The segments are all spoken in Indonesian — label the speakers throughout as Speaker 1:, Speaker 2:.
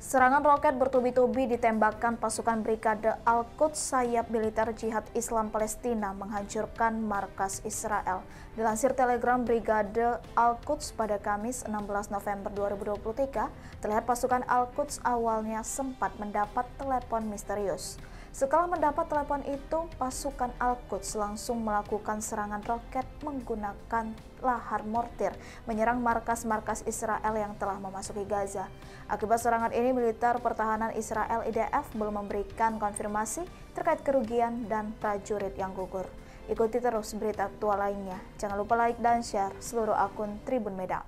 Speaker 1: Serangan roket bertubi-tubi ditembakkan pasukan Brigade Al-Quds sayap militer Jihad Islam Palestina menghancurkan markas Israel. Dilansir telegram Brigade Al-Quds pada Kamis 16 November 2023, terlihat pasukan Al-Quds awalnya sempat mendapat telepon misterius. Setelah mendapat telepon itu, pasukan Al-Quds langsung melakukan serangan roket menggunakan lahar mortir, menyerang markas-markas Israel yang telah memasuki Gaza. Akibat serangan ini, militer pertahanan Israel IDF belum memberikan konfirmasi terkait kerugian dan prajurit yang gugur. Ikuti terus berita aktual lainnya. Jangan lupa like dan share seluruh akun Tribun Medan.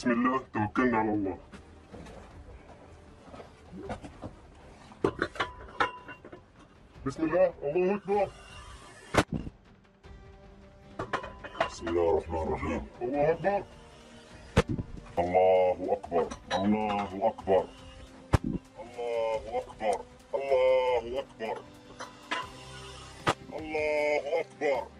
Speaker 2: بسم الله توكلنا على الله. بسم الله الله أكبر. بسم الله الرحمن الرحيم. الله أكبر. الله أكبر الله أكبر. الله أكبر الله أكبر. الله أكبر.